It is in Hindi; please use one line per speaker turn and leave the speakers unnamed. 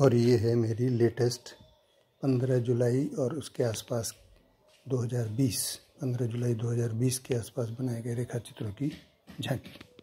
और ये है मेरी लेटेस्ट 15 जुलाई और उसके आसपास 2020 15 जुलाई 2020 के आसपास बनाए गए रेखा चित्रों की झांकी।